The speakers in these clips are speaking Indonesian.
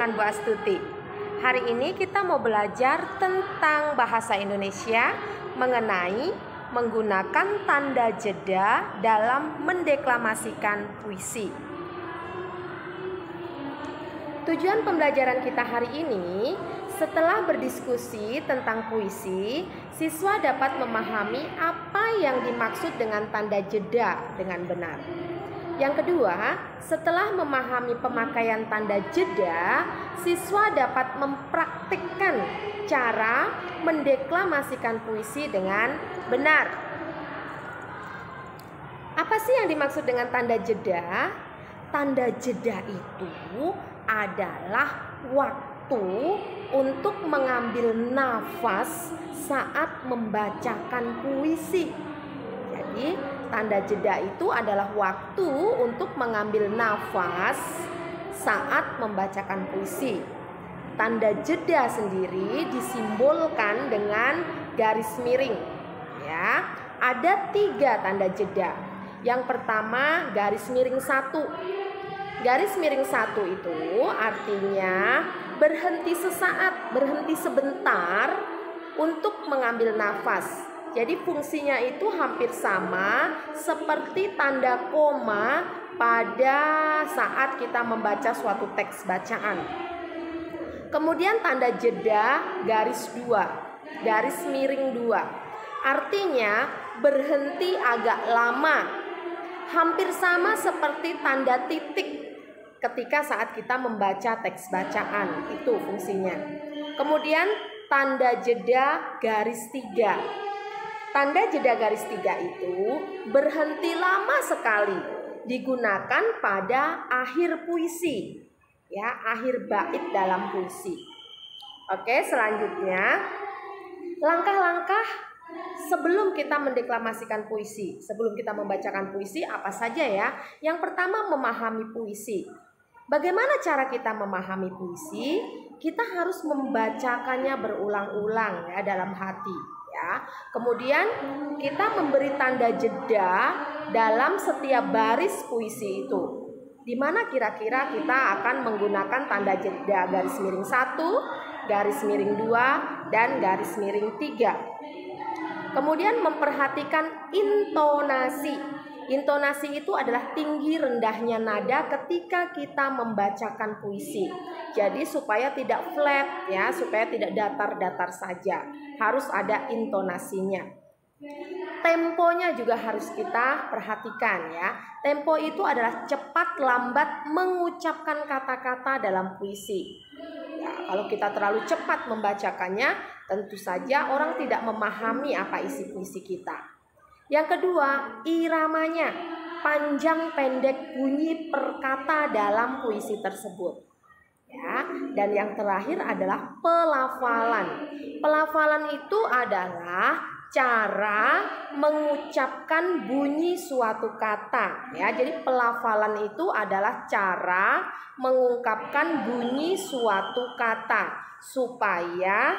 dengan Bu Astuti. Hari ini kita mau belajar tentang bahasa Indonesia mengenai menggunakan tanda jeda dalam mendeklamasikan puisi. Tujuan pembelajaran kita hari ini, setelah berdiskusi tentang puisi, siswa dapat memahami apa yang dimaksud dengan tanda jeda dengan benar. Yang kedua, setelah memahami pemakaian tanda jeda, siswa dapat mempraktikkan cara mendeklamasikan puisi dengan benar. Apa sih yang dimaksud dengan tanda jeda? Tanda jeda itu adalah waktu untuk mengambil nafas saat membacakan puisi. Tanda jeda itu adalah waktu untuk mengambil nafas saat membacakan puisi. Tanda jeda sendiri disimbolkan dengan garis miring. Ya, ada tiga tanda jeda. Yang pertama garis miring satu. Garis miring satu itu artinya berhenti sesaat, berhenti sebentar untuk mengambil nafas jadi fungsinya itu hampir sama seperti tanda koma pada saat kita membaca suatu teks bacaan. Kemudian tanda jeda garis dua, garis miring dua. Artinya berhenti agak lama. Hampir sama seperti tanda titik ketika saat kita membaca teks bacaan. Itu fungsinya. Kemudian tanda jeda garis tiga Tanda jeda garis tiga itu berhenti lama sekali digunakan pada akhir puisi ya akhir bait dalam puisi. Oke selanjutnya langkah-langkah sebelum kita mendeklamasikan puisi sebelum kita membacakan puisi apa saja ya? Yang pertama memahami puisi. Bagaimana cara kita memahami puisi? Kita harus membacakannya berulang-ulang ya dalam hati ya. Kemudian kita memberi tanda jeda dalam setiap baris puisi itu. Di mana kira-kira kita akan menggunakan tanda jeda garis miring satu, garis miring dua, dan garis miring tiga. Kemudian memperhatikan intonasi Intonasi itu adalah tinggi rendahnya nada ketika kita membacakan puisi. Jadi supaya tidak flat ya, supaya tidak datar-datar saja. Harus ada intonasinya. Temponya juga harus kita perhatikan ya. Tempo itu adalah cepat lambat mengucapkan kata-kata dalam puisi. Ya, kalau kita terlalu cepat membacakannya, tentu saja orang tidak memahami apa isi puisi kita. Yang kedua, iramanya, panjang pendek bunyi perkata dalam puisi tersebut. Ya, dan yang terakhir adalah pelafalan. Pelafalan itu adalah cara mengucapkan bunyi suatu kata ya. Jadi pelafalan itu adalah cara mengungkapkan bunyi suatu kata supaya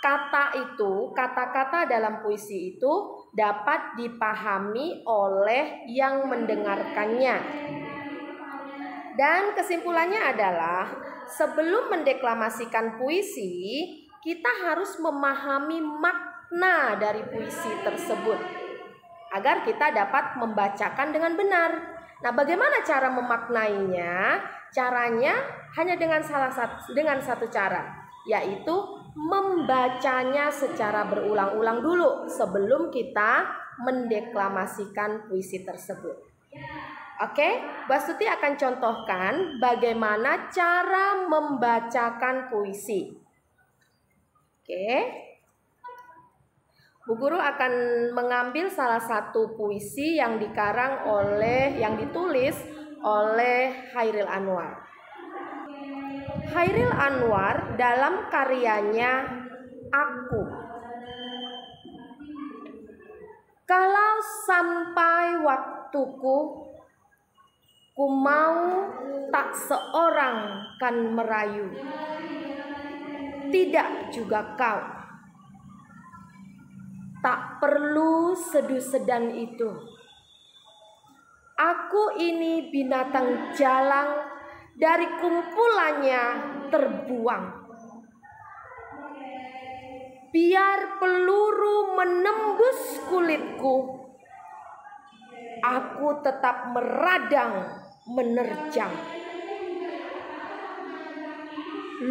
kata itu, kata-kata dalam puisi itu dapat dipahami oleh yang mendengarkannya. Dan kesimpulannya adalah sebelum mendeklamasikan puisi, kita harus memahami makna dari puisi tersebut agar kita dapat membacakan dengan benar. Nah, bagaimana cara memaknainya? Caranya hanya dengan salah satu dengan satu cara, yaitu membacanya secara berulang-ulang dulu sebelum kita mendeklamasikan puisi tersebut. Oke, Basuti akan contohkan bagaimana cara membacakan puisi. Oke. Bu Guru akan mengambil salah satu puisi yang dikarang oleh yang ditulis oleh Hairil Anwar. Hairil Anwar dalam karyanya Aku. Kalau sampai waktuku ku mau tak seorang kan merayu. Tidak juga kau. Tak perlu sedu sedan itu. Aku ini binatang jalang dari kumpulannya terbuang. Biar peluru menembus kulitku, aku tetap meradang menerjang.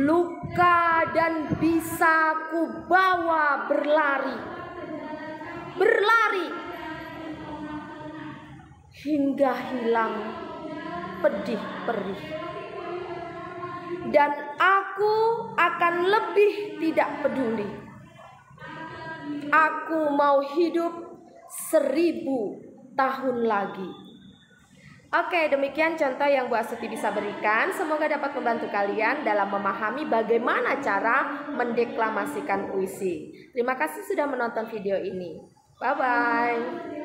Luka dan bisa ku bawa berlari. Berlari hingga hilang pedih perih. Dan aku akan lebih tidak peduli. Aku mau hidup seribu tahun lagi. Oke, demikian contoh yang Bu Astuti bisa berikan. Semoga dapat membantu kalian dalam memahami bagaimana cara mendeklamasikan puisi. Terima kasih sudah menonton video ini. Bye bye.